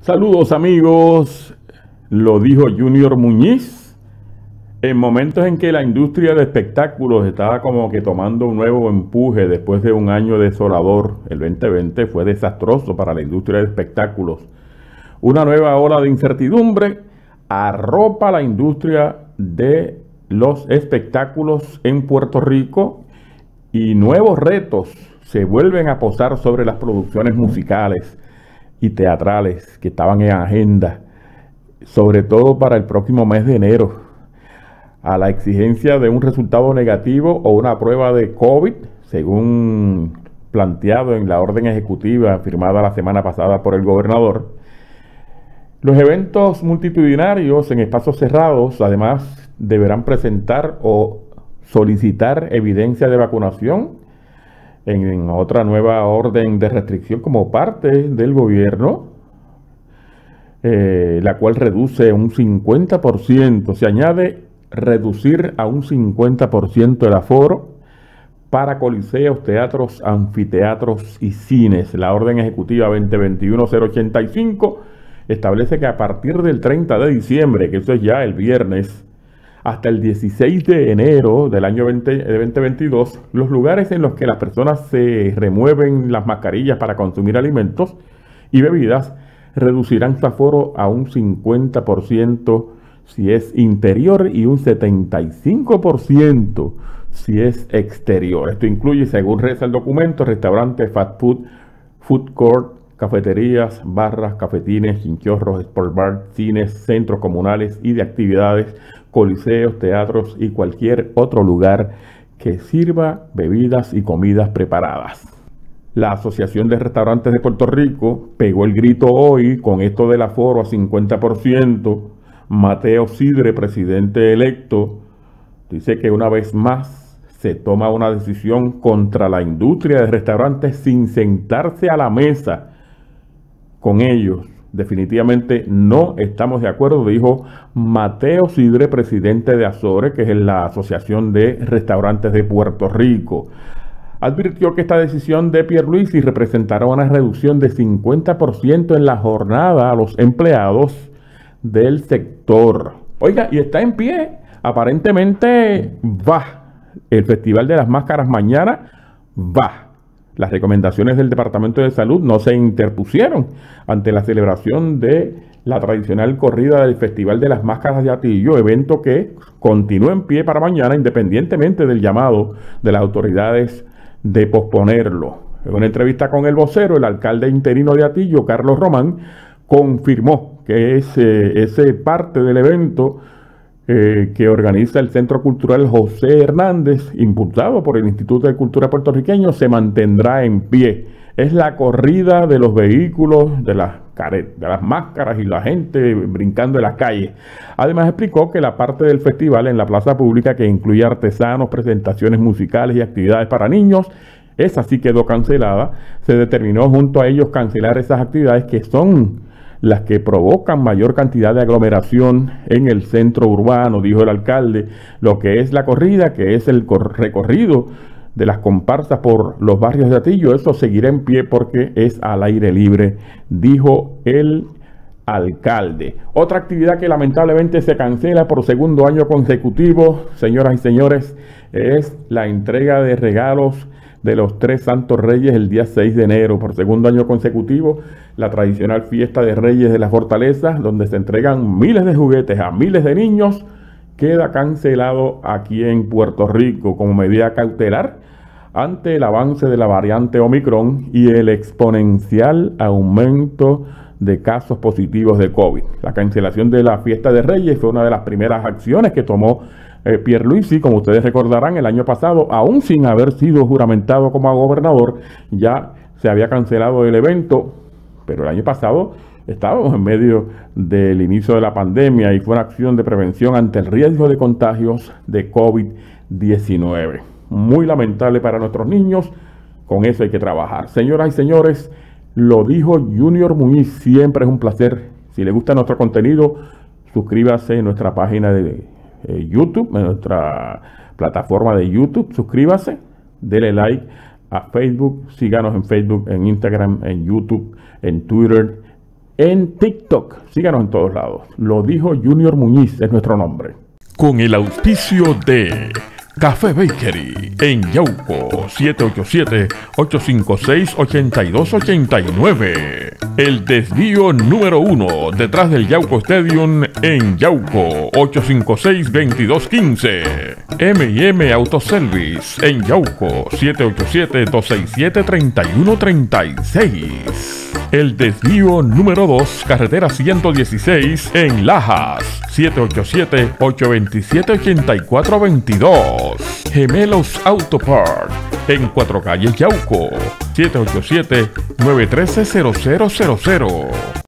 Saludos amigos, lo dijo Junior Muñiz. En momentos en que la industria de espectáculos estaba como que tomando un nuevo empuje después de un año desolador, el 2020 fue desastroso para la industria de espectáculos. Una nueva ola de incertidumbre arropa la industria de los espectáculos en Puerto Rico y nuevos retos se vuelven a posar sobre las producciones musicales y teatrales que estaban en agenda, sobre todo para el próximo mes de enero, a la exigencia de un resultado negativo o una prueba de COVID, según planteado en la orden ejecutiva firmada la semana pasada por el gobernador. Los eventos multitudinarios en espacios cerrados, además, deberán presentar o solicitar evidencia de vacunación en otra nueva orden de restricción como parte del gobierno, eh, la cual reduce un 50%, se añade reducir a un 50% el aforo para coliseos, teatros, anfiteatros y cines. La orden ejecutiva 2021-085 establece que a partir del 30 de diciembre, que eso es ya el viernes, hasta el 16 de enero del año 2022, los lugares en los que las personas se remueven las mascarillas para consumir alimentos y bebidas reducirán su aforo a un 50% si es interior y un 75% si es exterior. Esto incluye, según reza el documento, restaurantes, fast food, food court, cafeterías, barras, cafetines, chinchorros, sport bar, cines, centros comunales y de actividades, coliseos, teatros y cualquier otro lugar que sirva bebidas y comidas preparadas. La Asociación de Restaurantes de Puerto Rico pegó el grito hoy con esto del aforo a 50%. Mateo Sidre, presidente electo, dice que una vez más se toma una decisión contra la industria de restaurantes sin sentarse a la mesa con ellos. Definitivamente no estamos de acuerdo, dijo Mateo Sidre, presidente de Azores, que es la Asociación de Restaurantes de Puerto Rico. Advirtió que esta decisión de Pierluisi representará una reducción de 50% en la jornada a los empleados del sector. Oiga, y está en pie. Aparentemente va. El Festival de las Máscaras mañana va las recomendaciones del Departamento de Salud no se interpusieron ante la celebración de la tradicional corrida del Festival de las Máscaras de Atillo, evento que continúa en pie para mañana independientemente del llamado de las autoridades de posponerlo. En una entrevista con el vocero, el alcalde interino de Atillo, Carlos Román, confirmó que ese, ese parte del evento eh, que organiza el Centro Cultural José Hernández, impulsado por el Instituto de Cultura Puertorriqueño, se mantendrá en pie. Es la corrida de los vehículos, de las, de las máscaras y la gente brincando en las calles. Además explicó que la parte del festival en la plaza pública, que incluye artesanos, presentaciones musicales y actividades para niños, esa sí quedó cancelada. Se determinó junto a ellos cancelar esas actividades que son las que provocan mayor cantidad de aglomeración en el centro urbano, dijo el alcalde, lo que es la corrida, que es el recorrido de las comparsas por los barrios de Atillo, eso seguirá en pie porque es al aire libre, dijo el alcalde. Otra actividad que lamentablemente se cancela por segundo año consecutivo, señoras y señores, es la entrega de regalos de los tres santos reyes el día 6 de enero, por segundo año consecutivo, la tradicional fiesta de reyes de la fortaleza, donde se entregan miles de juguetes a miles de niños, queda cancelado aquí en Puerto Rico como medida cautelar ante el avance de la variante Omicron y el exponencial aumento de casos positivos de COVID. La cancelación de la fiesta de Reyes fue una de las primeras acciones que tomó eh, Pierluisi, como ustedes recordarán, el año pasado, aún sin haber sido juramentado como gobernador, ya se había cancelado el evento, pero el año pasado estábamos en medio del inicio de la pandemia y fue una acción de prevención ante el riesgo de contagios de COVID-19. Muy lamentable para nuestros niños, con eso hay que trabajar. Señoras y señores, lo dijo Junior Muñiz, siempre es un placer. Si le gusta nuestro contenido, suscríbase en nuestra página de eh, YouTube, en nuestra plataforma de YouTube. Suscríbase, dele like a Facebook, síganos en Facebook, en Instagram, en YouTube, en Twitter, en TikTok. Síganos en todos lados. Lo dijo Junior Muñiz, es nuestro nombre. Con el auspicio de Café Bakery en Yauco 787-856-8289. El desvío número uno detrás del Yauco Stadium en Yauco 856-2215. M&M Autoservice en Yauco 787-267-3136. El desvío número 2, carretera 116 en Lajas, 787-827-8422. Gemelos Autopart en Cuatro Calles Yauco, 787-913-0000.